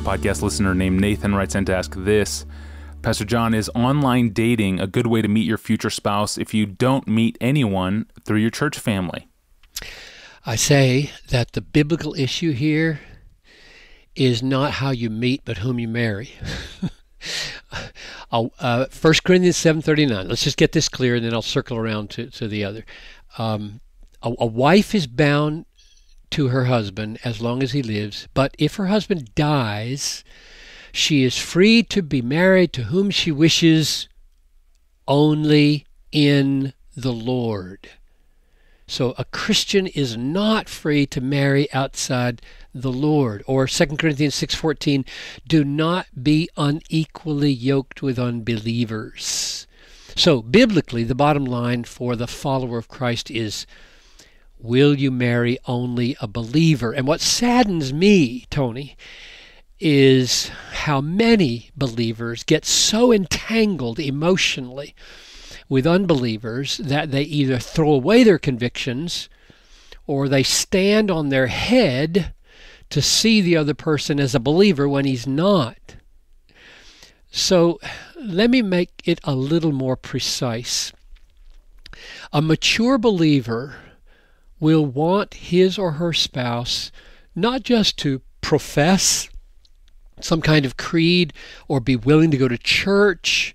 A podcast listener named Nathan writes in to ask this Pastor John, is online dating a good way to meet your future spouse if you don't meet anyone through your church family? I say that the biblical issue here is not how you meet, but whom you marry. uh, 1 Corinthians 7.39. Let's just get this clear, and then I'll circle around to, to the other. Um, a, a wife is bound to her husband as long as he lives, but if her husband dies, she is free to be married to whom she wishes only in the Lord. So a Christian is not free to marry outside the Lord. Or 2 Corinthians 6:14, do not be unequally yoked with unbelievers. So biblically the bottom line for the follower of Christ is will you marry only a believer? And what saddens me, Tony, is how many believers get so entangled emotionally with unbelievers that they either throw away their convictions or they stand on their head to see the other person as a believer when he's not. So let me make it a little more precise. A mature believer will want his or her spouse not just to profess some kind of creed or be willing to go to church.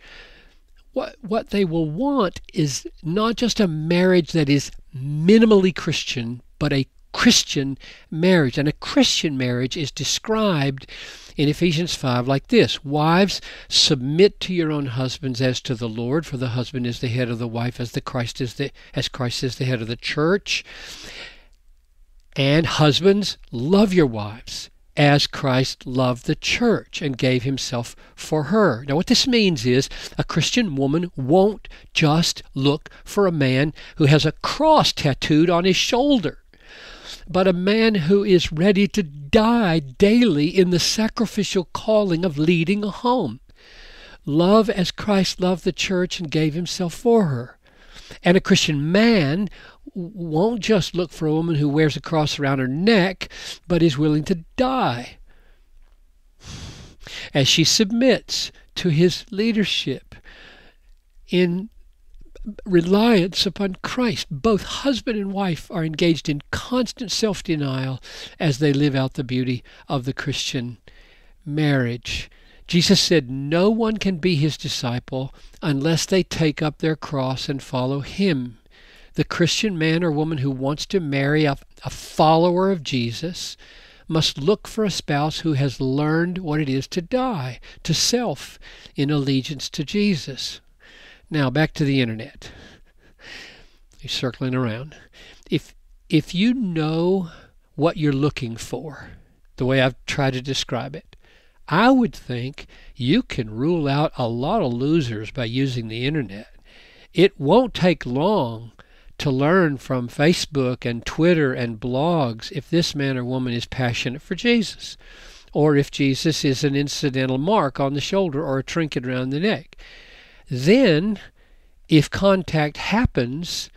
What what they will want is not just a marriage that is minimally Christian, but a Christian marriage. And a Christian marriage is described in Ephesians 5 like this Wives, submit to your own husbands as to the Lord, for the husband is the head of the wife as the Christ is the as Christ is the head of the church. And husbands, love your wives as Christ loved the church and gave himself for her. Now, what this means is a Christian woman won't just look for a man who has a cross tattooed on his shoulder, but a man who is ready to die daily in the sacrificial calling of leading a home. Love as Christ loved the church and gave himself for her. And a Christian man won't just look for a woman who wears a cross around her neck, but is willing to die as she submits to his leadership in reliance upon Christ. Both husband and wife are engaged in constant self denial as they live out the beauty of the Christian marriage. Jesus said, No one can be his disciple unless they take up their cross and follow him the Christian man or woman who wants to marry a, a follower of Jesus must look for a spouse who has learned what it is to die to self in allegiance to Jesus. Now back to the internet. He's circling around. If if you know what you're looking for, the way I've tried to describe it, I would think you can rule out a lot of losers by using the internet. It won't take long to learn from Facebook and Twitter and blogs if this man or woman is passionate for Jesus, or if Jesus is an incidental mark on the shoulder or a trinket around the neck. Then, if contact happens,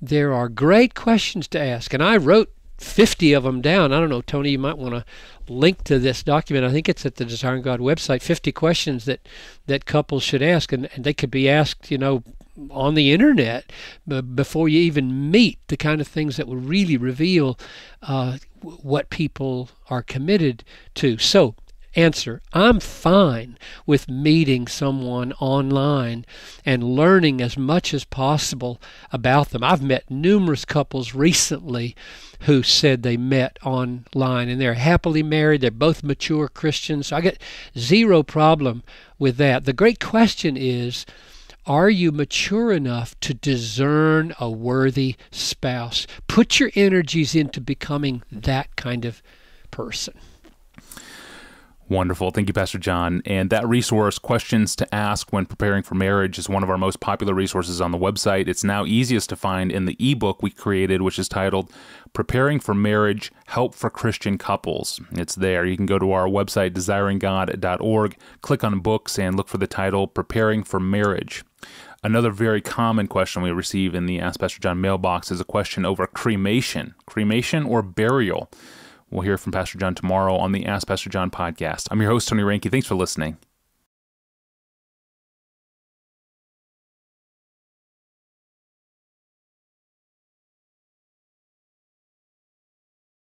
there are great questions to ask. And I wrote 50 of them down. I don't know, Tony, you might want to link to this document. I think it's at the Desiring God website. 50 questions that, that couples should ask, and, and they could be asked, you know, on the internet before you even meet the kind of things that will really reveal uh, what people are committed to. So, answer I'm fine with meeting someone online and learning as much as possible about them. I've met numerous couples recently who said they met online and they're happily married. They're both mature Christians. So I get zero problem with that. The great question is are you mature enough to discern a worthy spouse? Put your energies into becoming that kind of person. Wonderful. Thank you, Pastor John. And that resource, Questions to Ask When Preparing for Marriage, is one of our most popular resources on the website. It's now easiest to find in the ebook we created, which is titled Preparing for Marriage Help for Christian Couples. It's there. You can go to our website, desiringgod.org, click on books, and look for the title Preparing for Marriage. Another very common question we receive in the Ask Pastor John mailbox is a question over cremation. Cremation or burial? We'll hear from Pastor John tomorrow on the Ask Pastor John podcast. I'm your host, Tony Reinke. Thanks for listening.